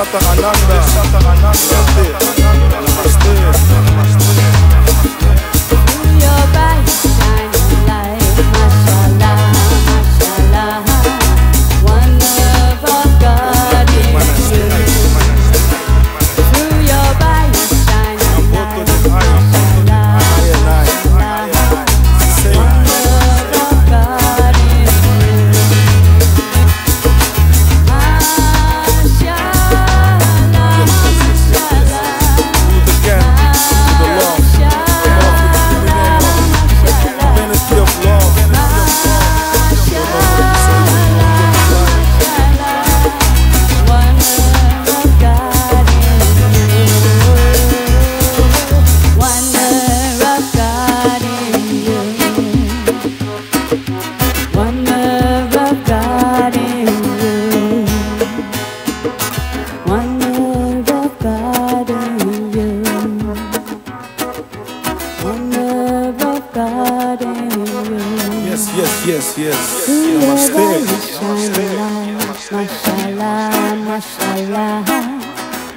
Satan Ananda. That's it.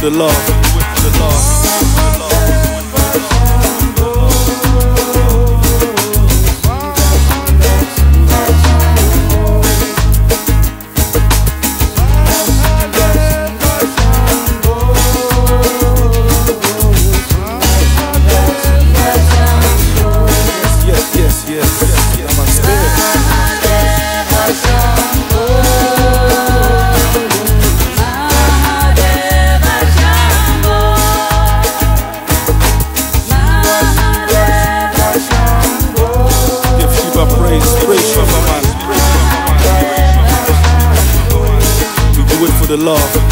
the love. love.